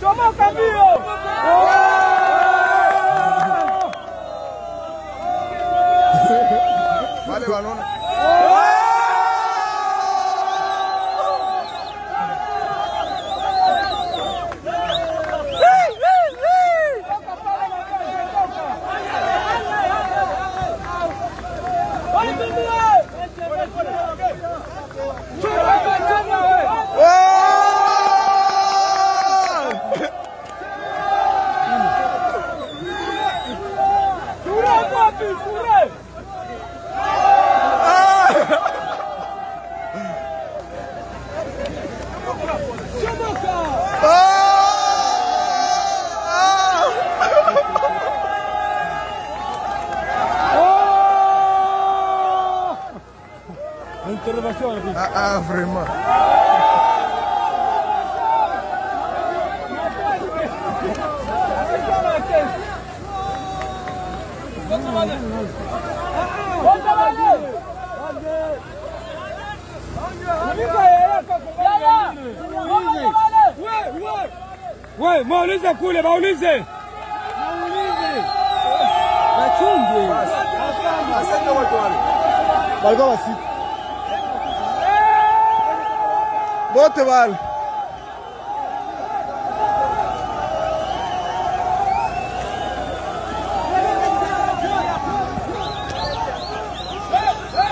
Chomoka mbio! Wale wanaona Interrogazione qui. Ah, ah, vraiment. We, waulize kule, waulize. Wachunge. Asante watu wale. walikuwa wasiku Wote wale.